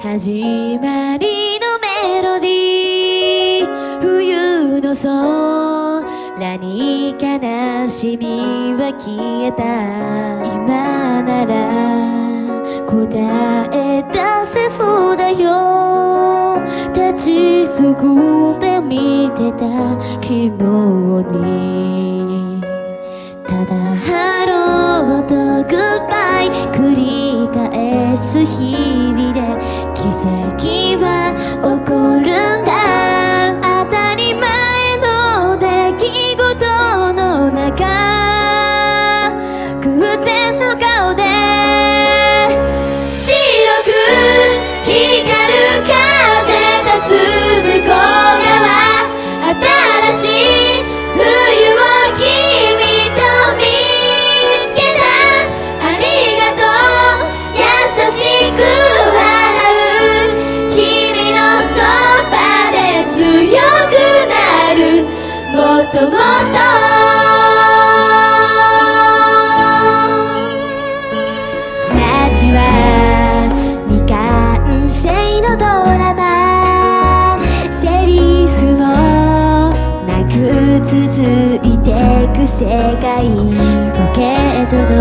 始まりのメロディー。冬の空に悲しみは消えた。今なら答え出せそうだよ。立ちすくんで見てた。昨日に。ただハローともっとは未完成のドラマ。セリフもなく続いてく世界。ポケットの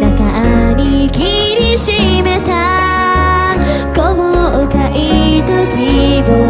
中に切り締めた。後悔と希望